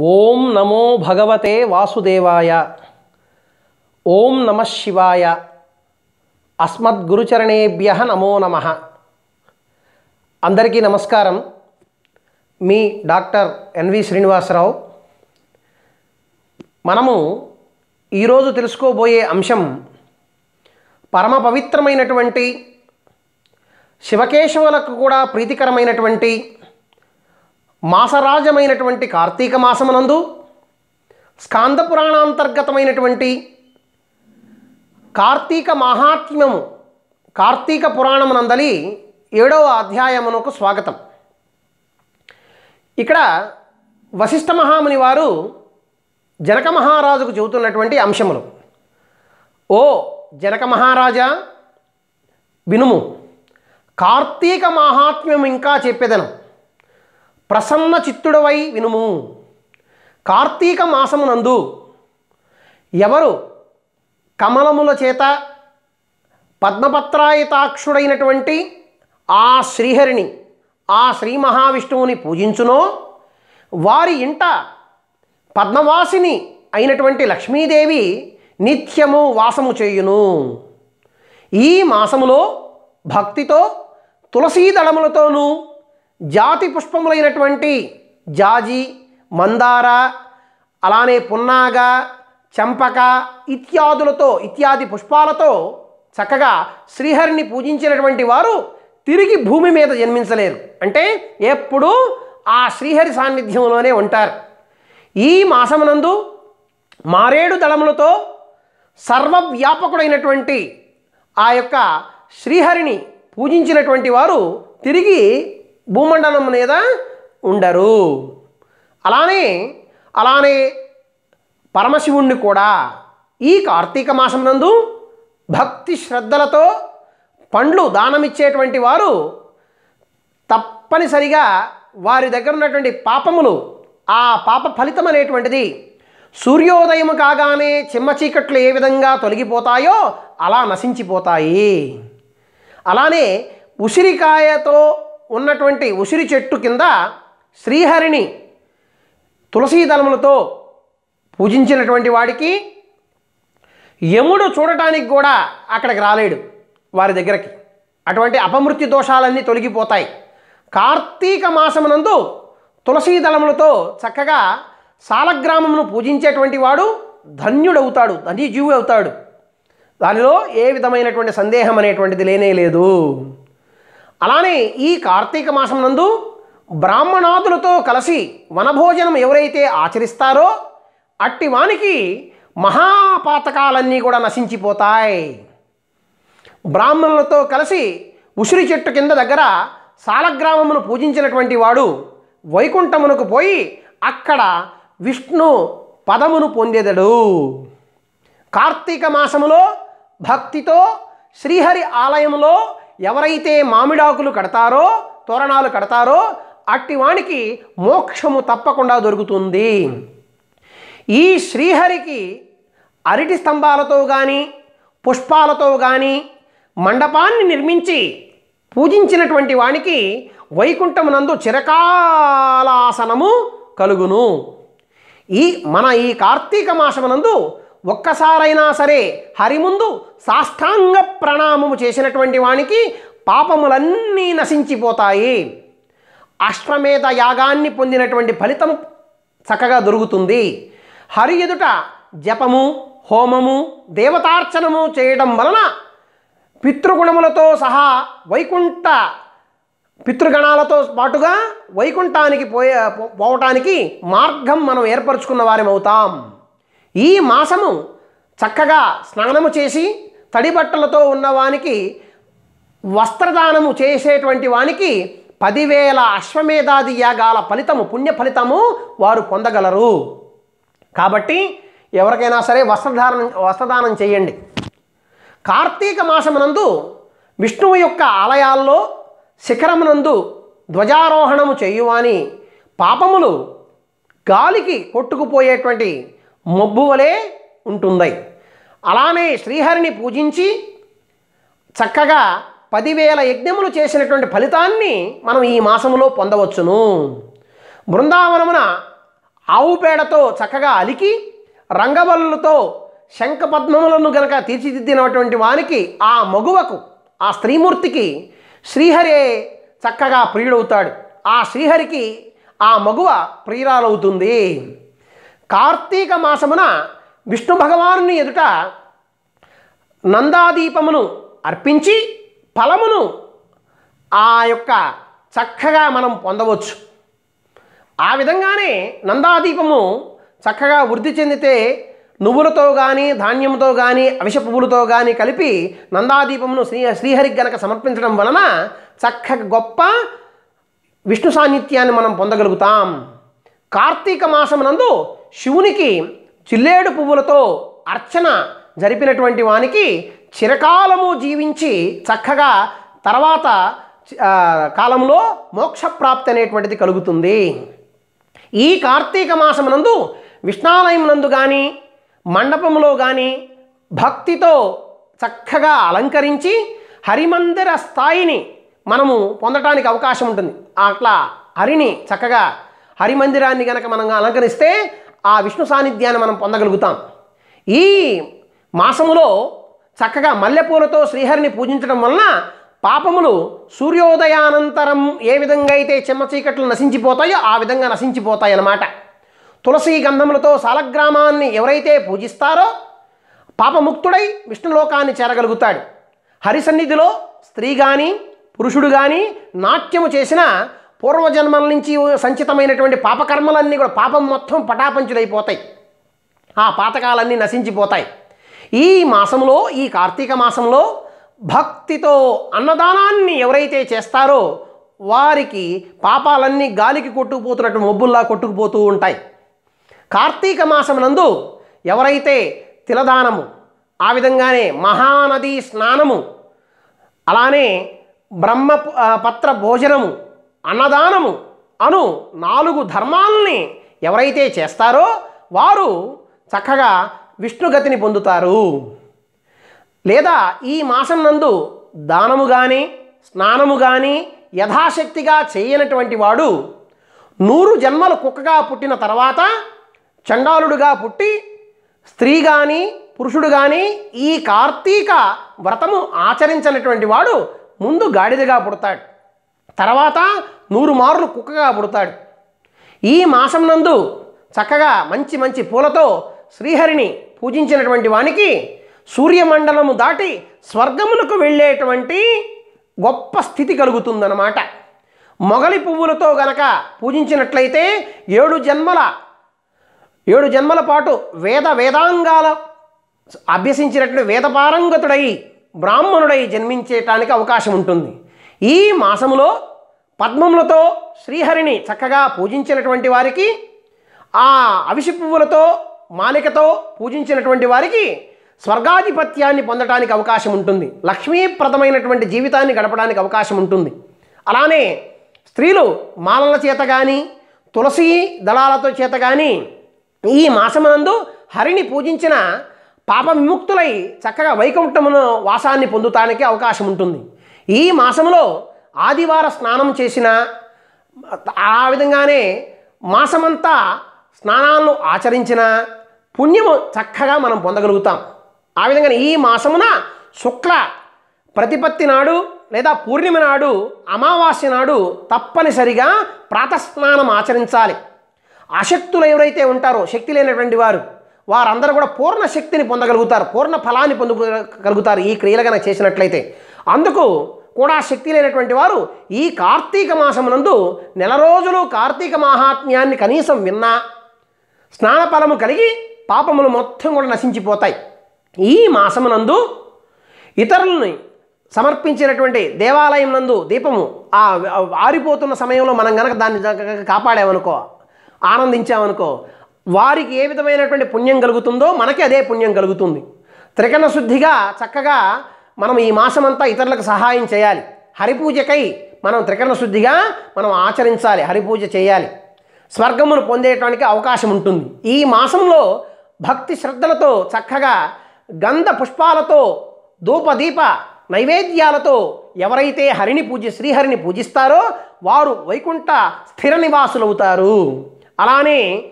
ఓం నమో భగవతే వాసుదేవాయ. ఓం నమ శివాయ. అస్మద్గురుచరణేభ్య నమో నమ. అందరికీ నమస్కారం. మీ డాక్టర్ ఎన్వి శ్రీనివాసరావు. మనము ఈరోజు తెలుసుకోబోయే అంశం పరమ పవిత్రమైనటువంటి శివకేశవులకు కూడా ప్రీతికరమైనటువంటి మాసరాజమైనటువంటి కార్తీక మాసమునందు స్కాంద పురాణాంతర్గతమైనటువంటి కార్తీక మహాత్మ్యము కార్తీక పురాణమునందలి ఏడవ అధ్యాయమునకు స్వాగతం. ఇక్కడ వశిష్ఠ మహాముని వారు జనక మహారాజుకు చెబుతున్నటువంటి అంశములు. ఓ జనక మహారాజా వినుము కార్తీక మహాత్మ్యం ఇంకా చెప్పేదనం. ప్రసన్న చిత్తుడవై వినుము. కార్తీక మాసమునందు ఎవరు కమలముల చేత పద్మపత్రాయితాక్షుడైనటువంటి ఆ శ్రీహరిని ఆ శ్రీ మహావిష్ణువుని పూజించునో వారి ఇంట పద్మవాసిని అయినటువంటి లక్ష్మీదేవి నిత్యము వాసము చేయును. ఈ మాసములో భక్తితో తులసీ దళములతోనూ జాతి పుష్పములైనటువంటి జాజి మందార అలానే పున్నాగ చంపక ఇత్యాదులతో ఇత్యాది పుష్పాలతో చక్కగా శ్రీహరిని పూజించినటువంటి వారు తిరిగి భూమి మీద జన్మించలేరు. అంటే ఎప్పుడూ ఆ శ్రీహరి సాన్నిధ్యంలోనే ఉంటారు. ఈ మాసమునందు మారేడు దళములతో సర్వవ్యాపకుడైనటువంటి ఆ యొక్క శ్రీహరిని పూజించినటువంటి వారు తిరిగి భూమండలం మీద ఉండరు. అలానే అలానే పరమశివుణ్ణి కూడా ఈ కార్తీక మాసం నందు భక్తి శ్రద్ధలతో పండ్లు దానమిచ్చేటువంటి వారు తప్పనిసరిగా వారి దగ్గర ఉన్నటువంటి పాపములు ఆ పాప ఫలితం అనేటువంటిది సూర్యోదయం కాగానే చిమ్మ చీకట్లు ఏ విధంగా తొలగిపోతాయో అలా నశించిపోతాయి. అలానే ఉసిరికాయతో ఉన్నటువంటి ఉసిరి చెట్టు కింద శ్రీహరిని తులసీ దళములతో పూజించినటువంటి వాడికి యముడు చూడటానికి కూడా అక్కడికి రాలేడు వారి దగ్గరికి. అటువంటి అపమృత్యు దోషాలన్నీ తొలగిపోతాయి. కార్తీక మాసమునందు తులసీ దళములతో చక్కగా సాలగ్రామమును పూజించేటువంటి వాడు ధన్యుడవుతాడు ధన్యజీవి అవుతాడు దానిలో ఏ విధమైనటువంటి సందేహం అనేటువంటిది లేనే లేదు. అలానే ఈ కార్తీక మాసం నందు బ్రాహ్మణాదులతో కలిసి వనభోజనం ఎవరైతే ఆచరిస్తారో అట్టి వానికి మహాపాతకాలన్నీ కూడా నశించిపోతాయి. బ్రాహ్మణులతో కలిసి ఉసిరి చెట్టు కింద దగ్గర సాలగ్రామమును పూజించినటువంటి వాడు వైకుంఠమునకు పోయి అక్కడ విష్ణు పదమును పొందేదడు. కార్తీక మాసములో భక్తితో శ్రీహరి ఆలయంలో ఎవరైతే మామిడాకులు కడతారో తోరణాలు కడతారో అట్టి వానికి మోక్షము తప్పకుండా దొరుకుతుంది. ఈ శ్రీహరికి అరటి స్తంభాలతో కానీ పుష్పాలతో కానీ మండపాన్ని నిర్మించి పూజించినటువంటి వానికి వైకుంఠమునందు చిరకాలాసనము కలుగును. ఈ మన ఈ కార్తీక మాసమునందు ఒక్కసారైనా సరే హరి ముందు సాష్టాంగ ప్రణామము చేసినటువంటి వానికి పాపములన్నీ నశించిపోతాయి. అశ్వమేధ యాగాన్ని పొందినటువంటి ఫలితం చక్కగా దొరుకుతుంది. హరి ఎదుట జపము హోమము దేవతార్చనము చేయడం వలన పితృగుణములతో సహా వైకుంఠ పితృగణాలతో పాటుగా వైకుంఠానికి పోయే పోవటానికి మార్గం మనం ఏర్పరచుకున్న వారం అవుతాం ఈ మాసము చక్కగా స్నానము చేసి తడి బట్టలతో ఉన్నవానికి వస్త్రదానము చేసేటువంటి వానికి పదివేల అశ్వమేధాది యాగాల ఫలితము పుణ్య ఫలితము వారు పొందగలరు. కాబట్టి ఎవరికైనా సరే వస్త్రధారణ వస్త్రదానం చేయండి. కార్తీక మాసమునందు విష్ణువు యొక్క ఆలయాల్లో శిఖరమునందు ధ్వజారోహణము చేయువాని పాపములు గాలికి కొట్టుకుపోయేటువంటి మబ్బు వలె ఉంటుంది. అలానే శ్రీహరిని పూజించి చక్కగా పదివేల యజ్ఞములు చేసినటువంటి ఫలితాన్ని మనం ఈ మాసంలో పొందవచ్చును. బృందావనమున ఆవు పేడతో చక్కగా అలికి రంగవల్లుతో శంఖపద్మములను గనక తీర్చిదిద్దినటువంటి వానికి ఆ మగువకు ఆ స్త్రీమూర్తికి శ్రీహరే చక్కగా ప్రియుడవుతాడు. ఆ శ్రీహరికి ఆ మగువ ప్రియురాలవుతుంది. కార్తీక మాసమున విష్ణు భగవానుని ఎదుట నందాదీపమును అర్పించి ఫలమును ఆ యొక్క చక్కగా మనం పొందవచ్చు. ఆ విధంగానే నందాదీపము చక్కగా వృద్ధి చెందితే నువ్వులతో కానీ ధాన్యంతో కానీ అవిష పువ్వులతో కానీ కలిపి నందాదీపమును శ్రీ శ్రీహరికి గనక సమర్పించడం వలన చక్కగా గొప్ప విష్ణు సాన్నిధ్యాన్ని మనం పొందగలుగుతాం. కార్తీక మాసమునందు శివునికి చిల్లేడు పువ్వులతో అర్చన జరిపినటువంటి వానికి చిరకాలము జీవించి చక్కగా తర్వాత కాలంలో మోక్షప్రాప్తి అనేటువంటిది కలుగుతుంది. ఈ కార్తీక మాసమునందు విష్ణాలయమునందు కానీ మండపంలో కానీ భక్తితో చక్కగా అలంకరించి హరిమందిర స్థాయిని మనము పొందటానికి అవకాశం ఉంటుంది. అట్లా హరిని చక్కగా హరిమందిరాన్ని కనుక మనం అలంకరిస్తే ఆ విష్ణు సాన్నిధ్యాన్ని మనం పొందగలుగుతాం. ఈ మాసములో చక్కగా మల్లెపూలతో శ్రీహరిని పూజించడం వలన పాపములు సూర్యోదయానంతరం ఏ విధంగా అయితే చిమ్మ చీకట్లు నశించిపోతాయో ఆ విధంగా నశించిపోతాయి అన్నమాట తులసి గంధములతో సాలగ్రామాన్ని ఎవరైతే పూజిస్తారో పాపముక్తుడై విష్ణులోకాన్ని చేరగలుగుతాడు. హరి సన్నిధిలో స్త్రీ కానీ పురుషుడు కానీ నాట్యము చేసిన పూర్వజన్మల నుంచి సంచితమైనటువంటి పాపకర్మలన్నీ కూడా పాపం మొత్తం పటాపంచులైపోతాయి. ఆ పాతకాలన్నీ నశించిపోతాయి. ఈ మాసంలో ఈ కార్తీక మాసంలో భక్తితో అన్నదానాన్ని ఎవరైతే చేస్తారో వారికి పాపాలన్నీ గాలికి కొట్టుకుపోతున్నట్టు మబ్బుల్లా కొట్టుకుపోతూ ఉంటాయి. కార్తీక మాసమునందు ఎవరైతే తిలదానము ఆ విధంగానే మహానది స్నానము అలానే బ్రహ్మ పత్ర భోజనము అన్నదానము అను నాలుగు ధర్మాలని ఎవరైతే చేస్తారో వారు చక్కగా విష్ణుగతిని పొందుతారు. లేదా ఈ మాసం నందు దానము కానీ స్నానము కానీ యథాశక్తిగా చేయనటువంటి వాడు నూరు జన్మలు కుక్కగా పుట్టిన తర్వాత చండాలుడుగా పుట్టి స్త్రీ కానీ పురుషుడు కానీ ఈ కార్తీక వ్రతము ఆచరించినటువంటి వాడు ముందు గాడిదగా పుడతాడు. తర్వాత నూరు మార్లు కుక్కగా పుడతాడు. ఈ మాసం నందు చక్కగా మంచి మంచి పూలతో శ్రీహరిని పూజించినటువంటి వానికి సూర్యమండలము దాటి స్వర్గములకు వెళ్ళేటువంటి గొప్ప స్థితి కలుగుతుందన్నమాట. మొగలి పువ్వులతో గనక పూజించినట్లయితే ఏడు జన్మల ఏడు జన్మల పాటు వేద వేదాంగాల అభ్యసించినట్లు వేదపారంగతుడై బ్రాహ్మణుడై జన్మించేటానికి అవకాశం ఉంటుంది. ఈ మాసములో పద్మములతో శ్రీహరిని చక్కగా పూజించినటువంటి వారికి ఆ అవిషి పువ్వులతో మాలికతో పూజించినటువంటి వారికి స్వర్గాధిపత్యాన్ని పొందడానికి అవకాశం ఉంటుంది. లక్ష్మీప్రదమైనటువంటి జీవితాన్ని గడపడానికి అవకాశం ఉంటుంది. అలానే స్త్రీలు మాలల చేత కానీ తులసి దళాలతో చేత కానీ ఈ మాసమునందు హరిని పూజించిన పాప విముక్తులై చక్కగా వైకుంఠమును వాసాన్ని పొందుతానికి అవకాశం ఉంటుంది. ఈ మాసంలో ఆదివార స్నానం చేసిన ఆ విధంగానే మాసమంతా స్నానాలను ఆచరించిన పుణ్యము చక్కగా మనం పొందగలుగుతాం. ఆ విధంగా ఈ మాసమున శుక్ల ప్రతిపత్తి నాడు లేదా పూర్ణిమ నాడు అమావాస్య నాడు తప్పనిసరిగా ప్రాతస్నానం ఆచరించాలి. అశక్తులు ఎవరైతే ఉంటారో శక్తి లేనటువంటి వారు వారందరూ కూడా పూర్ణ శక్తిని పొందగలుగుతారు పూర్ణ ఫలాన్ని పొందగలుగుతారు ఈ క్రియలు కనుక చేసినట్లయితే. అందుకు కూడా శక్తి లేనటువంటి వారు ఈ కార్తీక మాసమునందు నెల రోజులు కార్తీక మాహాత్మ్యాన్ని కనీసం విన్నా స్నానఫలము కలిగి పాపములు మొత్తం కూడా నశించిపోతాయి. ఈ మాసమునందు ఇతరులని సమర్పించినటువంటి దేవాలయం నందు దీపము ఆ ఆరిపోతున్న సమయంలో మనం గనక దాన్ని కాపాడామనుకో ఆనందించామనుకో వారికి ఏ విధమైనటువంటి పుణ్యం కలుగుతుందో మనకి అదే పుణ్యం కలుగుతుంది. త్రికణ శుద్ధిగా చక్కగా మనం ఈ మాసమంతా ఇతరులకు సహాయం చేయాలి. హరిపూజకై మనం త్రికరణ శుద్ధిగా మనం ఆచరించాలి హరిపూజ చేయాలి. స్వర్గమును పొందేయటానికి అవకాశం ఉంటుంది. ఈ మాసంలో భక్తి శ్రద్ధలతో చక్కగా గంధ పుష్పాలతో ధూపదీప నైవేద్యాలతో ఎవరైతే హరిని పూజ శ్రీహరిని పూజిస్తారో వారు వైకుంఠ స్థిర నివాసులవుతారు. అలానే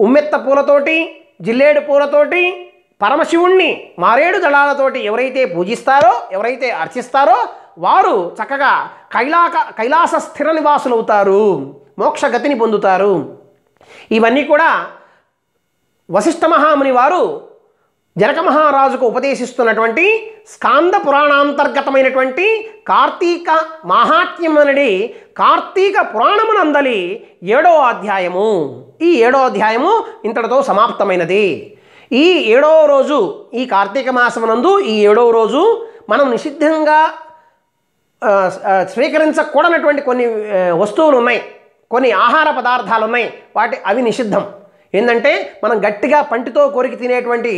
ఉమ్మెత్త పూలతోటి జిల్లేడు పూలతోటి పరమశివుణ్ణి మారేడు దళాలతోటి ఎవరైతే పూజిస్తారో ఎవరైతే అర్చిస్తారో వారు చక్కగా కైలాక కైలాస స్థిర నివాసులవుతారు మోక్షగతిని పొందుతారు. ఇవన్నీ కూడా వశిష్ఠ మహాముని వారు జనక మహారాజుకు ఉపదేశిస్తున్నటువంటి స్కాంద పురాణాంతర్గతమైనటువంటి కార్తీక మాహాత్మ్యం కార్తీక పురాణమునందలి ఏడో అధ్యాయము. ఈ ఏడో అధ్యాయము ఇంతటితో సమాప్తమైనది. ఈ ఏడవ రోజు ఈ కార్తీక మాసమునందు ఈ ఏడవ రోజు మనం నిషిద్ధంగా స్వీకరించకూడనటువంటి కొన్ని వస్తువులు ఉన్నాయి కొన్ని ఆహార పదార్థాలు ఉన్నాయి వాటి అవి నిషిద్ధం. ఏంటంటే మనం గట్టిగా పంటితో కొరికి తినేటువంటి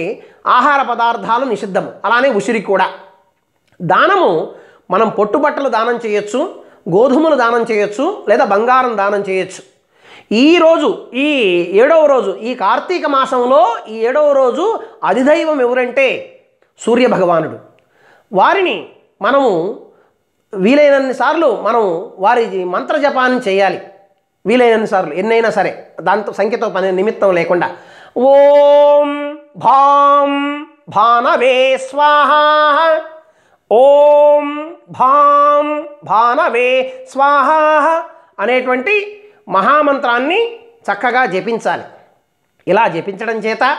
ఆహార పదార్థాలు నిషిద్ధం. అలానే ఉసిరి కూడా. దానము మనం పొట్టుబట్టలు దానం చేయొచ్చు గోధుమలు దానం చేయొచ్చు లేదా బంగారం దానం చేయొచ్చు. ఈ రోజు ఈ ఏడవ రోజు ఈ కార్తీక మాసంలో ఈ ఏడవ రోజు అధిదైవం ఎవరంటే సూర్య భగవానుడు వారిని మనము వీలైనన్ని సార్లు మనం వారి మంత్ర జపాన్ని చేయాలి. వీలైనన్ని సార్లు ఎన్నైనా సరే దాంతో సంఖ్యతో పని నిమిత్తం లేకుండా. ఓం భాం భానవే స్వాహ ఓం భాం భానవే స్వాహ అనేటువంటి మహామంత్రాన్ని చక్కగా జపించాలి. ఇలా జపించడం చేత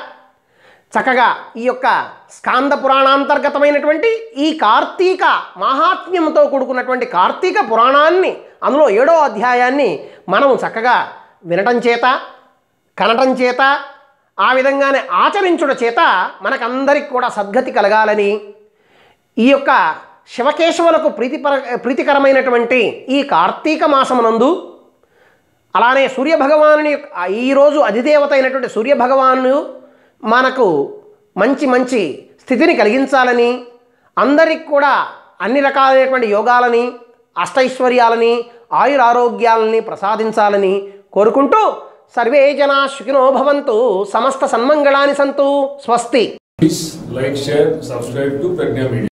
చక్కగా ఈ యొక్క స్కాంద పురాణాంతర్గతమైనటువంటి ఈ కార్తీక మాహాత్మ్యంతో కూడుకున్నటువంటి కార్తీక పురాణాన్ని అందులో ఏడో అధ్యాయాన్ని మనం చక్కగా వినటం చేత కనటం చేత ఆ విధంగానే ఆచరించుట చేత మనకందరికి కూడా సద్గతి కలగాలని ఈ యొక్క శివకేశవులకు ప్రీతిపర ప్రీతికరమైనటువంటి ఈ కార్తీక మాసమునందు అలానే సూర్యభగవాను ఈరోజు అధిదేవత అయినటువంటి సూర్యభగవాను మనకు మంచి మంచి స్థితిని కలిగించాలని అందరికి కూడా అన్ని రకాలైనటువంటి యోగాలని అష్టైశ్వర్యాలని ఆయురారోగ్యాలని ప్రసాదించాలని కోరుకుంటూ సర్వే జనా సుఖినో భవంతు సమస్త సన్మంగళాని సంతు స్వస్తి. Please like, share, subscribe to Pragna